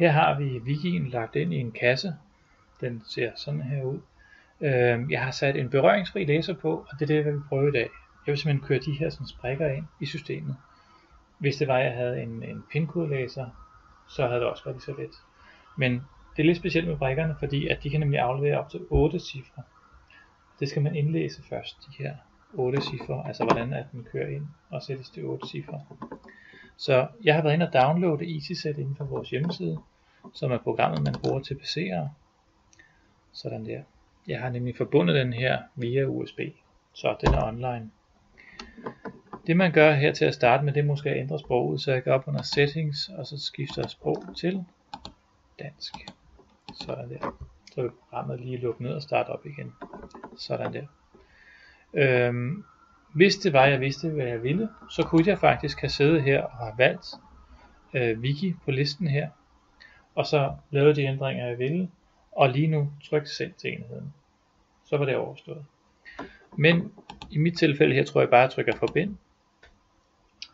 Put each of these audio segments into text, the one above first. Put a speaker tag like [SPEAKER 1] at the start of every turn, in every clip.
[SPEAKER 1] Her har vi wikien lagt ind i en kasse. Den ser sådan her ud. Øh, jeg har sat en berøringsfri læser på, og det er det, jeg vil prøve i dag. Jeg vil simpelthen køre de her sådan sprækker ind i systemet. Hvis det var, at jeg havde en, en pinkodelæser, så havde det også været lige så let. Men det er lidt specielt med brækkerne, fordi at de kan nemlig aflevere op til 8 cifre. Det skal man indlæse først, de her 8 cifre, altså hvordan at den kører ind og sættes til 8 cifre. Så jeg har været inde og downloade EasySet inden for vores hjemmeside, som er programmet, man bruger til PC'er. Sådan der. Jeg har nemlig forbundet den her via USB, så den er online. Det man gør her til at starte med, det er måske at ændre sproget, så jeg går op under Settings, og så skifter sprog til dansk. Sådan der. Så vil programmet lige lukke ned og starte op igen. Sådan der. Øhm, hvis det var, jeg vidste, hvad jeg ville, så kunne jeg faktisk have siddet her og have valgt øh, wiki på listen her, og så lavede de ændringer, jeg ville, og lige nu tryk send til enheden. Så var det overstået. Men i mit tilfælde her tror jeg bare, at jeg trykker forbind,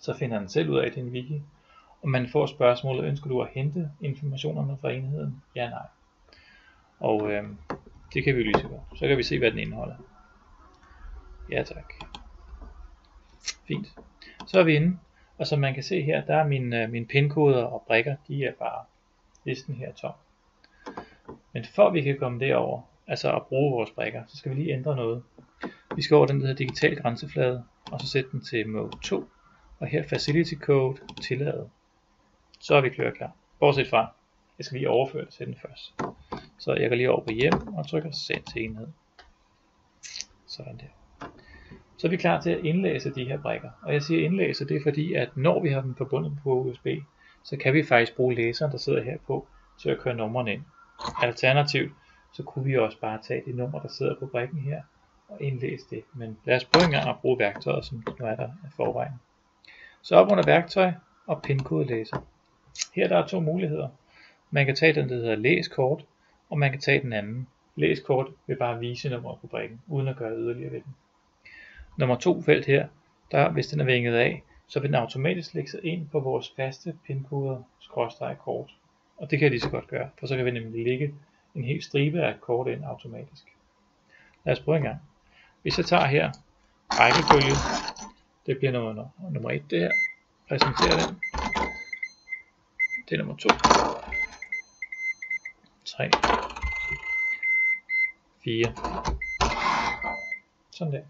[SPEAKER 1] så finder den selv ud af, din det en wiki, og man får spørgsmålet, ønsker du at hente informationerne fra enheden? Ja, nej. Og øh, det kan vi lige så godt. Så kan vi se, hvad den indeholder. Ja tak. Fint. Så er vi inde, og som man kan se her, der er mine, øh, mine pinkoder og brikker, de er bare listen her tom. Men før vi kan komme derover, altså at bruge vores brikker, så skal vi lige ændre noget. Vi skal over den, der digital grænseflade, og så sætte den til mode 2, og her facility code tillade. Så er vi klar. Bortset fra, jeg skal lige overføre det til den først. Så jeg går lige over på hjem og trykker send til enhed. Sådan der. Så er vi klar til at indlæse de her brikker. Og jeg siger indlæse, det er fordi, at når vi har dem forbundet på USB, så kan vi faktisk bruge læseren, der sidder her på, til at køre numrene ind. Alternativt, så kunne vi også bare tage det nummer, der sidder på brikken her, og indlæse det. Men lad os prøve en gang at bruge værktøjet, som nu er der i forvejen. Så op under værktøj og læser. Her der er to muligheder. Man kan tage den, der hedder læs kort, og man kan tage den anden. Læs kort vil bare vise nummeret på brikken, uden at gøre yderligere ved den. Nummer to felt her, der, hvis den er vinget af, så vil den automatisk lægge sig ind på vores faste pinkoder kort. Og det kan jeg lige så godt gøre, for så kan vi nemlig lægge en hel stribe af kort ind automatisk. Lad os prøve en gang. Hvis jeg tager her rækkefølge, det bliver nummer, nummer 1 det her, præsenterer den. Det er nummer 2. 3. 4. Sådan der.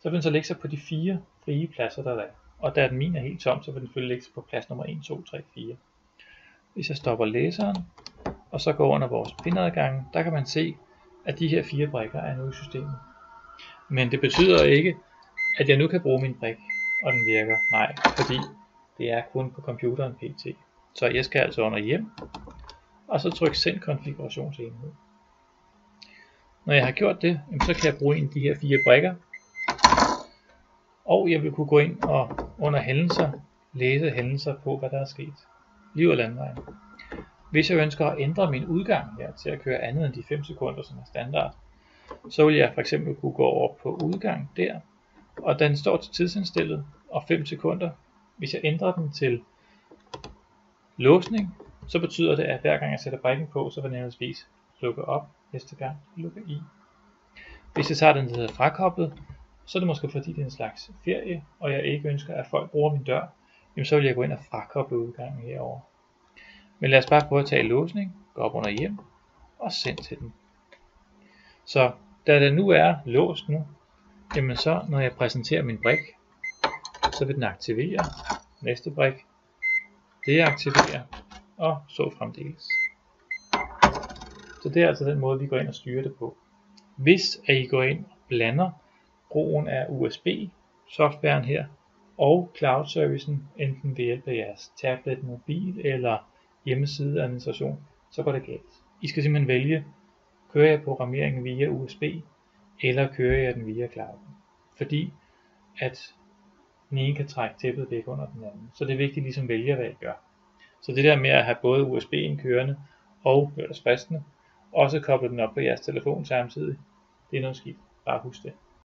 [SPEAKER 1] Så vil den så lægge sig på de fire frie pladser, der er der. Og da den min er helt tom, så vil den selvfølgelig ligge på plads nummer 1, 2, 3, 4. Hvis jeg stopper læseren, og så går under vores pinadgang, der kan man se, at de her fire brikker er nu i systemet. Men det betyder ikke, at jeg nu kan bruge min brik, og den virker. Nej, fordi det er kun på computeren pt. Så jeg skal altså under hjem, og så trykke send konfigurationsenhed. Når jeg har gjort det, så kan jeg bruge en af de her fire brikker, og jeg vil kunne gå ind og under hændelser læse hændelser på, hvad der er sket. Liv og landvejen. Hvis jeg ønsker at ændre min udgang her til at køre andet end de 5 sekunder, som er standard, så vil jeg for eksempel kunne gå over på udgang der, og den står til tidsindstillet og 5 sekunder. Hvis jeg ændrer den til låsning, så betyder det, at hver gang jeg sætter brikken på, så vil den henholdsvis lukke op, næste gang lukke i. Hvis jeg tager den, der hedder frakoblet, så er det måske fordi det er en slags ferie, og jeg ikke ønsker, at folk bruger min dør, jamen så vil jeg gå ind og frakoble udgangen herover. Men lad os bare prøve at tage låsning, gå op under hjem og send til den. Så da det nu er låst nu, jamen så når jeg præsenterer min brik, så vil den aktivere næste brik, deaktivere og så fremdeles. Så det er altså den måde vi går ind og styrer det på. Hvis at I går ind og blander brugen af USB softwaren her og cloud servicen enten ved hjælp af jeres tablet, mobil eller hjemmesideadministration, så går det galt. I skal simpelthen vælge, kører jeg programmeringen via USB, eller kører jeg den via cloud. Fordi at den ene kan trække tæppet væk under den anden. Så det er vigtigt ligesom vælge, hvad jeg gør. Så det der med at have både USB'en kørende og ellers fristende, også koble den op på jeres telefon samtidig, det er noget skidt. Bare husk det.